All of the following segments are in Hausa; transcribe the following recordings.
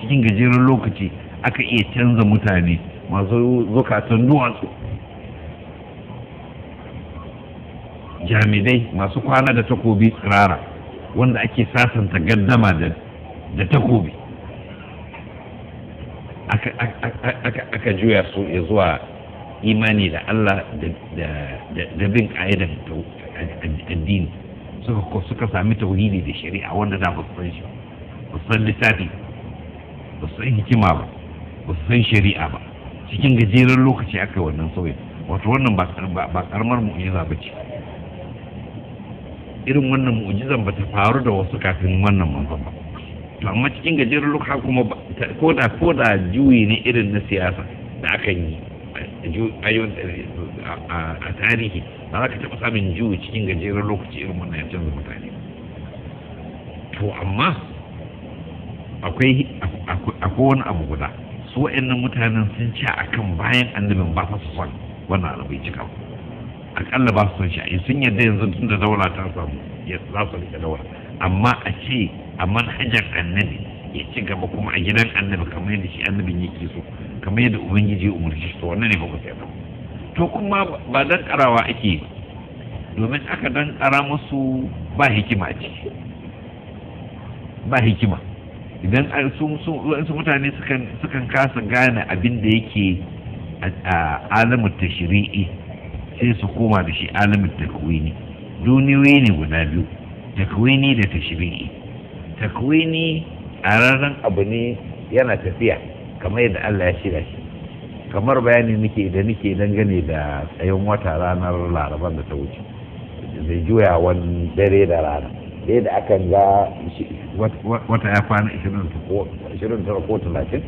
cikin gajeren lokaci aka iya canza mutane masu zukatan duwatsu. Jami'ai masu kwana da takobi tsirara wanda ake sasanta gaddama da takobi. Aka juya su ya zuwa imani da Allah da bin ƙa'idan addini. Suka sami tauhidi da shari'a wanda da ba su san shi ba. Su san ba su san hikima ba ba su san shari'a ba. Cikin gajeren lokaci aka yi wannan sauyin. Wato wannan ba karamar mu'jiza ba ce. Irin wannan mu'jizan ba ta faru da wasu kafin wannan manzon ba. To amma cikin gajeren lokaci kuma ko da ko da juyi ne irin na siyasa da aka yi a tarihi ba za ka taɓa samun juyi cikin gajeren lokaci irin wannan ya canza mutane to amma akwai wani abu guda. Su wa'annan mutanen sun ci akan bayan annabin ba su son wannan abu cika akalla ba su son shi. Sun yarda yanzu tun da daula ta samu ya za su riƙe daula. Amma a ce a manhajar annabi ya ci gaba kuma a gidan annabi kamar yadda shi annabin yake so kamar yadda ubangiji umarci shi to wannan ne ba ku to kuma ba dan karawa ake domin aka dan kara musu ba hikima ce ba hikima. Idan sun su mutane sukan kasa gane abin da yake a alamun tashri'i sai su koma da shi alamun takwini. Duniyoyi ne guda biyu takwini da tashri'i. Takwini a ranar abu ne yana tafiya kamar yadda Allah ya shirya shi. Kamar bayani nake da nake dangane da tsayin wata ranar laraban da ta wuce zai juya wani dare da rana. Ɗaya da akan ga wata ya kwana 29 ko 30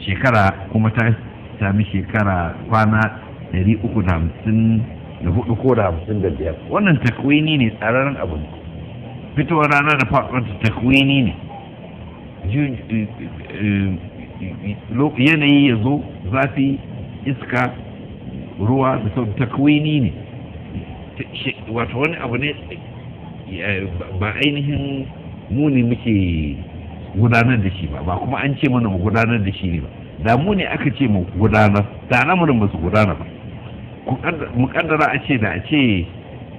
shekara kuma ta sami shekara kwana 350 da huɗu ko da hamsin da biyar. Wannan takwini ne tsararren abu ne. Fitowar rana da faɗuwar takwini ne. Yanayi ya zo zafi iska ruwa da sau takwini ne. Wato wani abu ne ba ainihin mu ne muke gudanar da shi ba ba kuma an ce mana mu gudanar da shi ne ba. Da mu ne aka ce mu gudanar da al'amarin ba su gudana ba. Mu kaddara a ce da a ce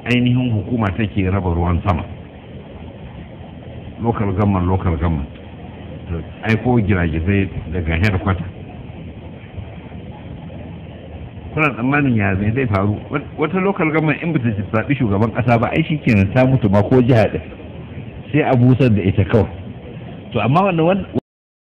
ainihin hukuma take raba ruwan sama. Local government local government. Aiko giragizai daga headquarter. Kuna tsammanin ya zai zai faru. Wata local government in bata zaɓi shugaban ƙasa ba ai kenan ta mutu ma ko jiha ɗin. Sai a busar da ita kawai. To amma wannan